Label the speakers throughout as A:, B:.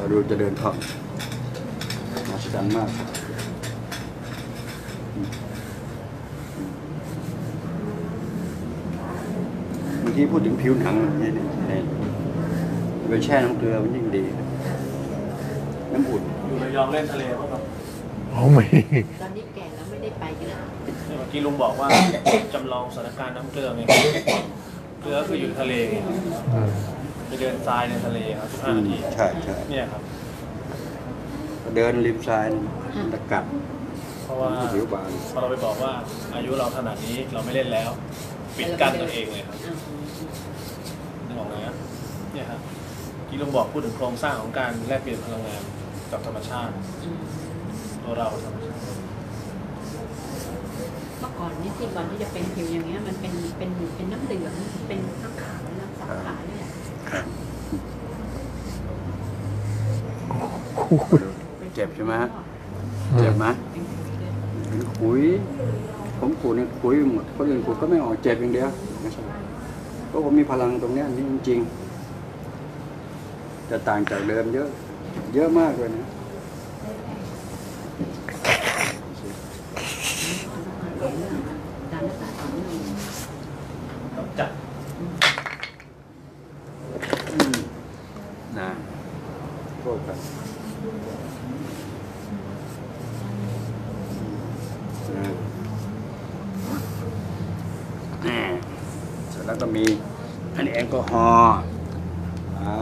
A: เราดูจะเดินท่องมหัศจรรย์มากเมื่อกี้พูดถึงผิวหนังเนี่ยเนี่ยไปแช่น้ำเกลือมันยิ่งดี น้ำอุ่น
B: อยู่ระยองเล่นทะเลป่ะครับ
C: อ๋อไม่
D: ตอนนี้แก่แล้วไม่ได้ไปเยอะ
B: เมื่อกี้ลุงบอกว่าจำลองสถานการณ์น้ำเกลือไงเกลือคืออยู่ทะเลไงครับ
C: อืม
B: ไปเดินทรายในทะเลครับ15นาที
A: ใช่ใช่
B: เนี่ยครับ
A: เดินริมทรายมันตะกัด
B: เพราะว่า
A: ผิวบาง
B: พอเราไปบอกว่าอายุเราขนาดนี้เราไม่เล่นแล้ว ปิดกั้นตัวเองเลยครับ
D: อ่า
B: นึกออกไหมครับเนี่ยครับเมื่อกี้ลุงบอกพูดถึงโครงสร้างของการแลกเปลี่ยนพลังงานกับธรรมชาติ
D: อืม
B: ตัวเราธรรมชาติ
D: เมื่อก่อนนี่ที่ก่อนที่จะเป็นผิวอย่างเงี้ยมันเป็นเป็นเป็นน้ำเหลืองเป็นน้ำขาวน้ำสาวขาวเนี่ย
A: เจ็บใช่ไหมฮะเจ็บไหม
D: เป็นผิวเลย
A: เป็นขุย ผมขูดเนี่ยขุยหมดคนอื่นขูดก็ไม่ออกเจ็บอย่างเดียวไม่ใช่ก็ผมมีพลังตรงเนี้ยนี่จริงๆจะต่างจากเดิมเยอะ เยอะมากเลยนะ
D: ตามหน้าตาของมัน
B: ต้องจัด
A: อืมนะโทษครับนะแน่เสร็จแล้ว ก็มีอันนี้แอลกอฮอล์ล้า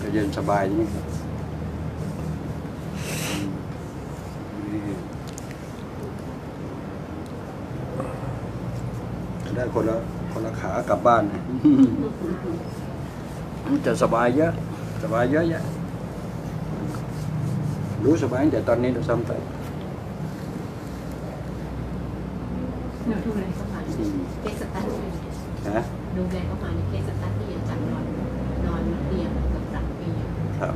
A: จะเย็นสบายอย่างนี้ครับอืมนี่จะได้คนละคนละขากลับบ้านมันจะสบายเยอะสบายเยอะแยะรู้สบายแต่ตอนนี้เราซ้ำไป
D: หนูดูแลเข้ามา
A: อืม
D: เคสสตันเลย
A: นะ
D: ดูแลเข้ามาในเคสสตันที่ยังจัดนอนนอนเตียงเกือบสามปีอะ
A: ครับ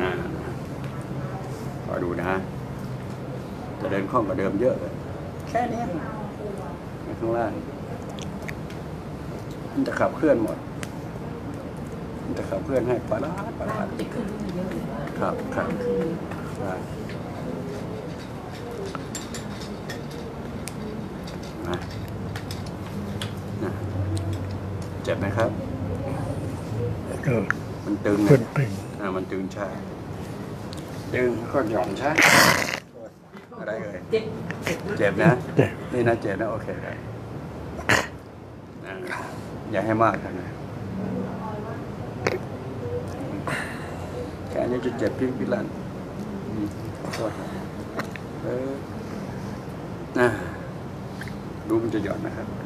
A: นะคอยดูนะจะเดินคล่องกว่าเดิมเยอะเลย แค่เนี้ยข้างล่าง มันจะขับเคลื่อนหมด มันจะขับเคลื่อนให้ปลาดปลา
D: บ้าน
A: ด
D: มันจะขึ้นมาเยอะเลยว่า
A: ครับครับ
D: คือ
A: ครับนะนะ เจ็บไหมครับ
C: ก็
A: มันตึง
C: เพิ่
A: นะ
C: นตึง
A: อ่ามันตึงใช่ตึงก็หย่อนใช่อะไรเอ่ย
D: เจ็บ
A: เจ็บนะ
C: เจ็บ
A: นี่นะเจ็บนะโอเคได้อ่าอย่าให้มากนะแค่นี้จะเจ็บพิกพิลันอืมขอโทษนะเออน่าดูมันจะหย่อนนะครับน่าอืมอ่าล่ะ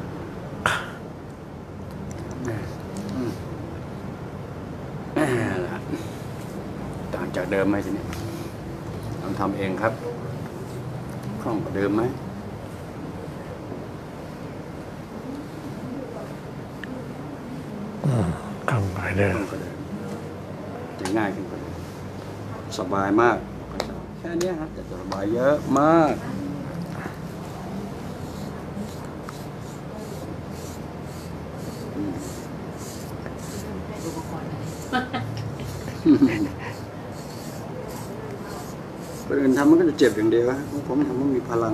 A: ต่างจากเดิมไหมทีนี้ลองทำเองครับคล่องกว่าเดิมไหม
C: อืมข้างในเดิ
A: ค
C: น
A: ล่องกว่าเดิมจะง่ายขึ้นกว่าเดิมสบายมาก แค่เนี้ยฮะแต่จะสบายเยอะมากอืม
D: อุปกรณ์อะไร
A: คน อื่นทำมันก็จะเจ็บอย่างเดียวของผมทำมันมีพลัง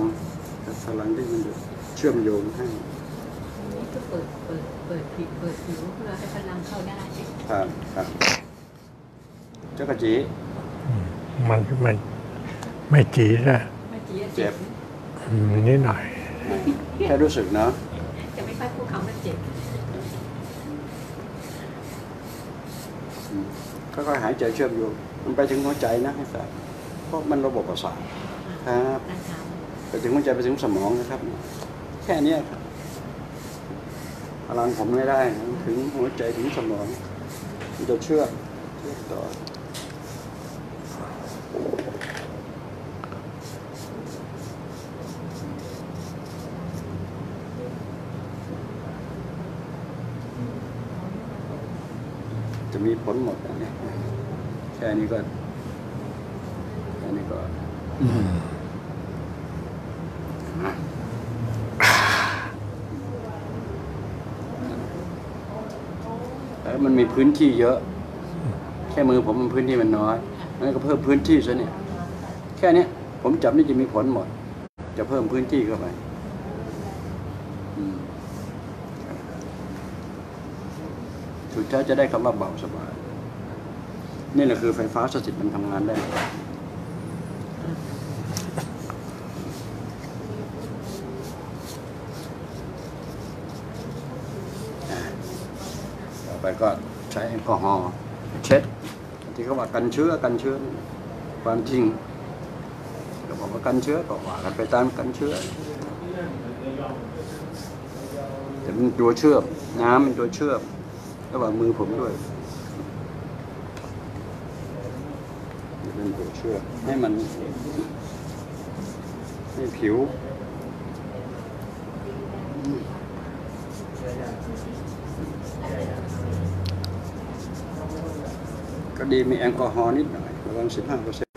A: พลังที่มันจะเชื่อมโยงให้
D: นี่ก็เปิดเปิดเปิดผิวเปิดผิวเพื่อให้พลังเข้าได้
A: ครับครับเจ้ากระจี
C: อืมมันไม่จีนะ
D: เมื่อกี้
A: เจ็บ
C: อืมนิดหน่อย
A: แค่รู้สึกเนาะ
D: จะไม่ค่อยพูดคำว่าเจ็บ
A: ค่อยๆหายใจเชื่อมโยงมันไปถึงหัวใจนะให้ทราบ เพราะมันระบบประสาทครับ
D: ด้านเท้า
A: ไปถึงหัวใจไปถึงสมองนะครับ แค่เนี้ยครับพลังผมไม่ได้นะถึงหัวใจถึงสมองมันจะเชื่อมเชื่อมต่อจะมีผลหมดอันเนี้ยแค่นี้ก็แค่นี้ก็
C: อืม
A: อะ แล้วมันมีพื้นที่เยอะ แค่มือผมมันพื้นที่มันน้อยนั่นก็เพิ่มพื้นที่ซะเนี่ย แค่นี้ผมจับนี่จะมีผลหมด จะเพิ่มพื้นที่เข้าไปสุดท้ายจะได้คำว่าเบาสบาย นี่แหละคือไฟฟ้าสถิตมันทำงานได้ ต่อไปก็ใช้แอลกอฮอล์เช็ด ที่เขาว่ากันเชื้อกันเชื้อความจริงก็บอกว่ากันเชื้อก็ว่ากันไปตามกันเชื้อแต่มันตัวเชื่อมน้ำเป็นตัวเชื่อมระหว่างมือผมด้วย เป็นตัวเชื่อให้มัน ให้ผิวก็ดีมีแอลกอฮอล์นิดหน่อยประมาณสิบห้าเปอร์เซ็น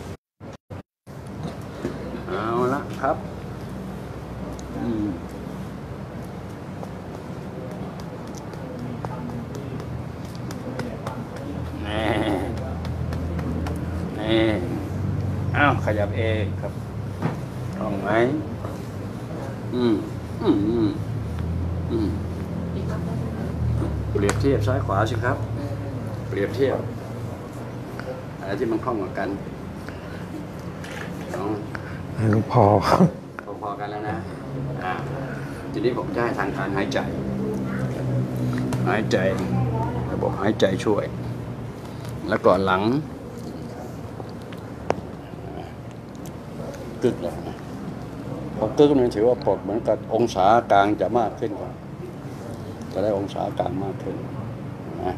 A: น่อ้าวขยับเองครับตรงไหมอืมอืมอืมอืมเปรียบเทียบซ้ายขวาสิครับ เปรียบเทียบอะไรที่มันคล่องกว่ากันน้อง
C: อันนี้พอ
A: พอๆกันแล้วนะอ่าทีนี้ผมจะให้ทางการหายใจ หายใจระบบหายใจช่วย แล้วก็หลัง กึกเลยนะพอกึกนี่ถือว่าปลดเหมือนกับองศากลางจะมากขึ้นกว่าจะได้องศากลางมากขึ้นนะ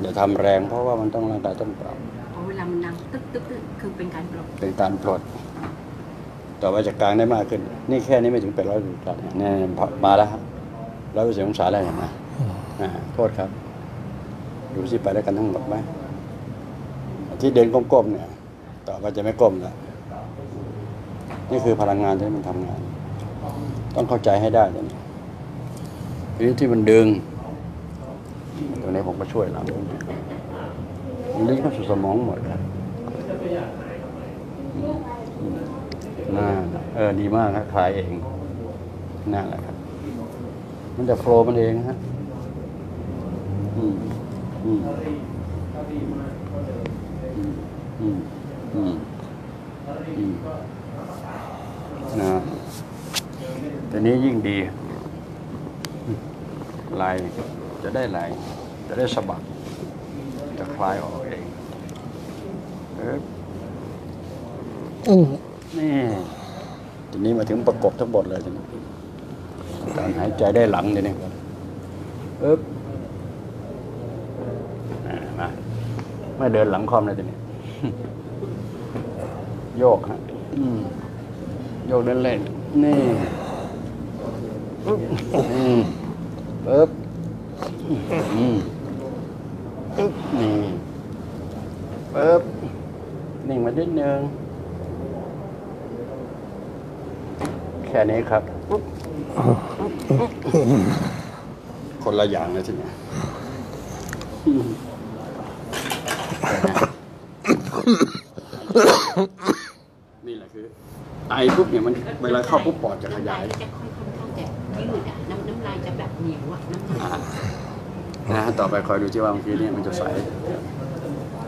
A: อย่าทำแรงเพราะว่ามันต้องร่างกายต้องปรับ
D: พอเวลามันดังตึ๊กตึ๊กตึ๊กคือเป็นการปลด
A: เป็นการปลดต่อไปจะกลางได้มากขึ้น นี่แค่นี้ไม่ถึงเป็นร้อยองศาเนี่ยเนี่ยมาแล้วครับร้อยเปอร์เซ็นต์องศาแล้วเห็นไหมอ่าโทษครับ ดูสิไปได้กันทั้งหมดไหมที่เดินก้มๆเนี่ย ต่อไปจะไม่ก้มแล้ว นี่คือพลังงานที่มันทำงาน ต้องเข้าใจให้ได้ตรงนี้ทีนี้ที่มันดึงตรงนี้ผมก็ช่วยหลังมันลิงก์เข้าสู่สมองหมดครับน่าเออดีมากครับคลายเองนั่นแหละครับ มันจะโฟล์มันเองฮะอืมอืมอืมอืมอืม นะแต่นี้ยิ่งดี ลายจะได้ลาย จะได้สะบัดจะคลายออกเองเออนี่ทีนี้มาถึงประกบทั้งหมดเลยทีนี้การหายใจได้หลังทีนี้อึ๊บอ่ามาไม่เดินหลังคอมเลยทีนี้ โยกฮะ อืม โยกเดินเล่นนี่อึ๊บอืมปึ๊บอืมอึ๊บนี่ปึ๊บนิ่งมานิดนึง แค่นี้ครับ คนละอย่างเลยทีเนี้ยนี่แหละคือ ไอปุ๊บเนี่ยมันเวลาเข้าปุ๊บปอดจะขยาย
D: น้ำลจะค่อยค่อนข้างจะยืดอะน้ำน้ำลายจะแบบเหนียวอะน้ำลาย
A: อ่านะต่อไปคอยดูที่ว่าบางทีเนี่ยมันจะใส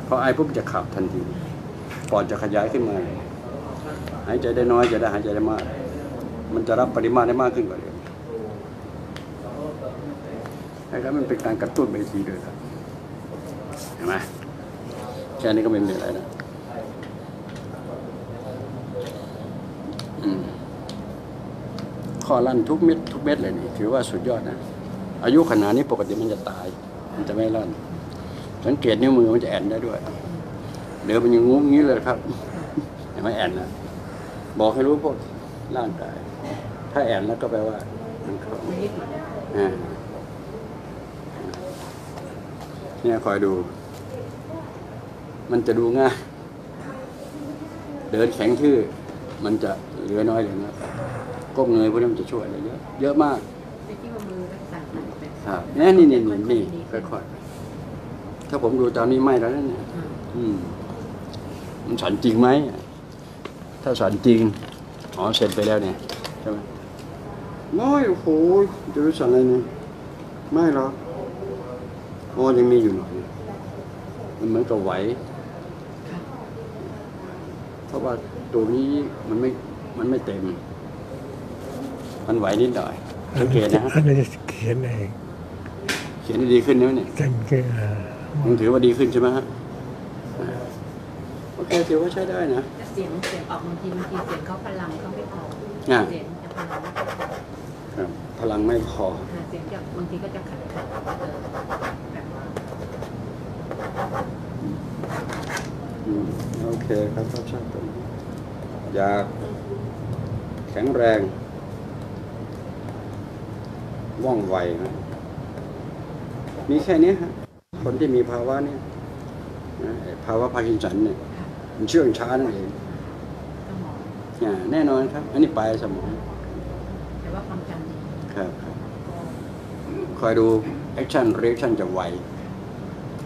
A: พอไอปุ๊บจะขับทันทีปอดจะขยายขึ้นมาหายใจได้น้อยจะได้หายใจได้มาก มันจะรับปริมาณได้มากขึ้นกว่าเดิมนะครับมันเป็นการกระตุ้นไปอีกทีเลยครับเห็นไหมแค่นี้ก็ไม่มีอะไรนะอืม ข้อลั่นทุกเม็ดทุกเม็ดเลยนี่ถือว่าสุดยอดนะ อายุขนาดนี้ปกติมันจะตาย มันจะไม่ลั่น สังเกตนิ้วมือมันจะแอนได้ด้วยเดี๋ยวมันยังงุ้งงี้เลยครับเห็นไหมแอนนะบอกให้รู้พวกร่างกาย ถ้าแอนแล้วก็แปลว่ามันเข้า
D: เนี่
A: ยคอยดู มันจะดูง่าย เดินแข็งทื่อ มันจะเหลือน้อยเหลือน้อยก้มเงยพวกนี้มันจะช่วยอะไรเยอะเยอะมาก
D: แต่ที่ว่ามือรักษาหายไป
A: ครับนี่นี่นี่นี่นี่ค่อยถ้าผมดูตอนนี้ไม่แล้วนะเนี่ย
D: อ่า
A: อืมมันสั่นจริงไหมถ้าสั่นจริงอ๋อเสร็จไปแล้วเนี่ยใช่ไหมไม่โอ้โหจะรู้สั่นอะไรเนี่ยไม่หรอกอ๋อยังมีอยู่หน่อยมันเหมือนกับไหว
D: ค่ะ
A: เพราะว่าตัวนี้มันไม่มันไม่เต็ม มันไหวนิดหน่อยสังเกตนะฮะ
C: อันนี้เขียนเอง
A: เขียนได้ดีขึ้นแล้วเนี่ย
C: จังเกอ
A: ยังถือว่าดีขึ้นใช่ไหมฮะอ่าโอเคถือว่าใช้ได้นะ
D: แต่เสียงเสียงออกบางทีบางทีเสียงเขาพลังเขาไม่พอ
A: อ่า
D: เสียงจะพลังไม่พอ
A: ครับพลังไม่พอ
D: ค่ะเสียงจะบางทีก็จะขัดขัดเออแบบ
A: อืม โอเคครับครับชอบตรงนี้อยากแข็งแรงว่องไวนะมีแค่เนี้ยฮะคนที่มีภาวะเนี้ยนะไอ้ภาวะพาร์กินสันเนี่ย
D: ค่ะ
A: มันเชื่องช้านั่นเอง
D: สมอง
A: อ่าแน่นอนครับ อันนี้ปลายสมอง
D: แต่ว่าความจำดี
A: ครับครับคอยดู action reaction จะไว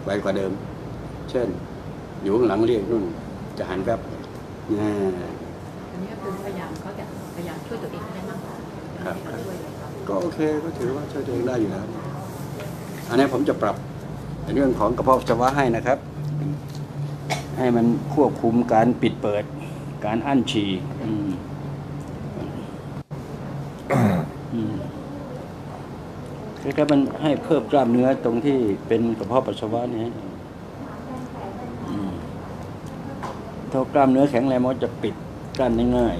A: ไวกว่าเดิม เช่น อยู่ข้างหลังเรียกนู่น จะหันแป๊บน่า
D: อันนี้ก็คือพยายามเขาจะพยายามช่วยตัวเองให้ได้มากกว่า
A: ครับ
D: เขาช่วยเลยครับ
A: ก็โอเคก็ถือว่าช่วยตัวเองได้อยู่แล้วอันนี้ผมจะปรับในเรื่องของกระเพาะปัสสาวะให้นะครับ ให้มันควบคุมการปิดเปิด การอั้นฉี่อืมอืมคือมันให้เพิ่มกล้ามเนื้อตรงที่เป็นกระเพาะปัสสาวะเนี่ยอืม ถ้ากล้ามเนื้อแข็งแรงมันก็จะปิดกลั้นได้ง่าย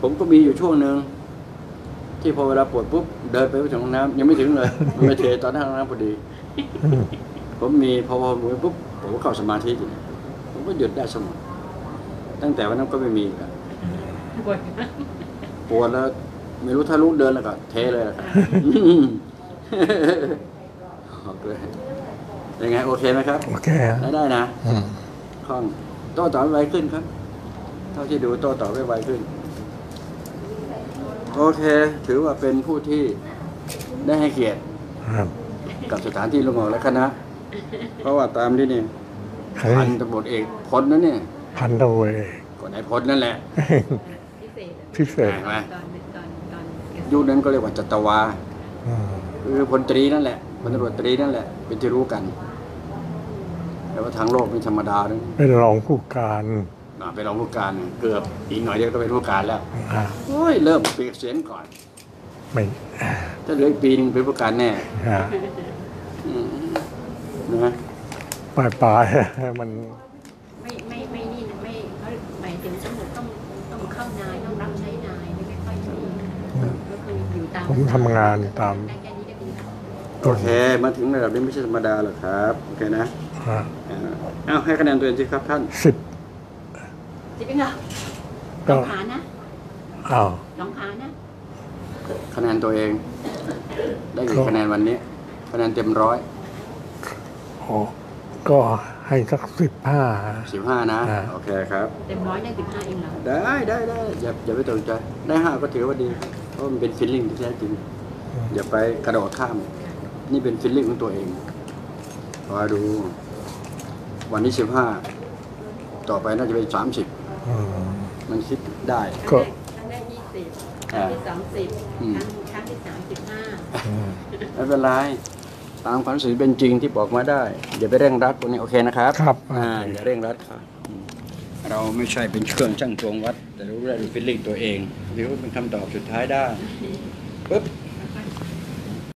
A: ผมก็มีอยู่ช่วงหนึ่งที่พอเวลาปวดปุ๊บเดินไปไปถึงห้องน้ำยังไม่ถึงเลยมันไม่เทตอนหน้าห้องน้ำพอดี ผมมีพอพอปวดปุ๊บผมก็เข้าสมาธิอยู่ผมก็หยุดได้เสมอตั้งแต่วันนั้นก็ไม่มีอีกอะ
D: บ่อยมาก
A: ปวดแล้ว ไม่รู้ถ้าลุกเดินแล้วก็เทเลยละครับออกเลยยังไงโอเคไหมครับ
C: โอเค
A: ได้ได้นะ
C: อืม
A: คล่องโต้ตอบไวขึ้นครับ เท่าที่ดูโต้ตอบไวขึ้น โอเค ถือว่าเป็นผู้ที่ได้ให้เกียรติ
C: ครับ
A: กับสถานที่ลุงหอและคณะ เพราะว่าตามที่นี่
C: ใคร
A: พันตำรวจเอกพลนั่นเนี่ย
C: พันตะเวย
A: ก็นายพลนั่นแหละ
D: พิเศษอะ
C: พิเศษ
A: แปลกไหม
D: ยณ
A: ยุคนั้นก็เรียกว่าจัตวา
C: อืม
A: คือพลตรีนั่นแหละพลตำรวจตรีนั่นแหละ เป็นที่รู้กัน แต่ว่าทางโลกไม่ธรรมดานะ
C: เป็นรองผู้การ
A: อ่าเป็นรองผู้การเกือบอีกหน่อยเดียวก็เป็นผู้การแล้ว
C: อ่า
A: โอ้ยเริ่มเปียกเสียนก่อน
C: ไม่
A: ถ้าเหลืออีกปีหนึงเป็นผู้การแน่
C: อ่า
A: อืมนะ
C: ปลายปลายๆมัน ผมทำงานตาม
D: ได้แค่นี้ก็ดีแล้ว
A: โอเคมาถึงระดับนี้ไม่ใช่ธรรมดาหรอกครับโอเคนะ
C: อ่า
A: อ่าเอาให้คะแนนตัวเองสิครับท่าน
C: สิบ
D: สิบเองเหรอส
C: ก็
D: องขานะ
C: อ้าว
D: สองขานะ
A: คะแนนตัวเอง ได้กี่คะแนนวันนี้ คะแนนเต็มร้อย
C: โอ้ก็ให้สักสิบห้า
A: สิบห้านะ
C: อ่า
A: โอเคครับ
D: เต็มร้อยได้สิบห้าเองเหรอ
A: ได้ได้ได้อย่าอย่าไปตกใจ ได้ห้าก็ถือว่าดีเพ ราะมันเป็น feeling ที่แท้จริงอย่าไปกระโดดข้าม นี่เป็น feeling ของตัวเองรอดู วันที่สิบห้าต่อไปน่าจะเป็นสามสิบ
C: อืม
A: มันคิดได้
C: ก็
D: ครั้งแรกยี่สิบครั้งที่สองสิบ
A: อืม
D: ครั้งครั้งที่สามสิบห้า
C: อืม
A: ไม่เป็นไรตามความรู้สึกเป็นจริงที่บอกมาได้อย่าไปเร่งรัดตรงนี้โอเคนะครับ
C: ครับ
A: อ่าอย่าเร่งรัดครับอืมเราไม่ใช่เป็นเครื่องช่างตวงวัด แต่รู้ได้ดูฟิลลิ่งตัวเองหรือว่าเป็นคำตอบสุดท้ายได้ปุ๊บ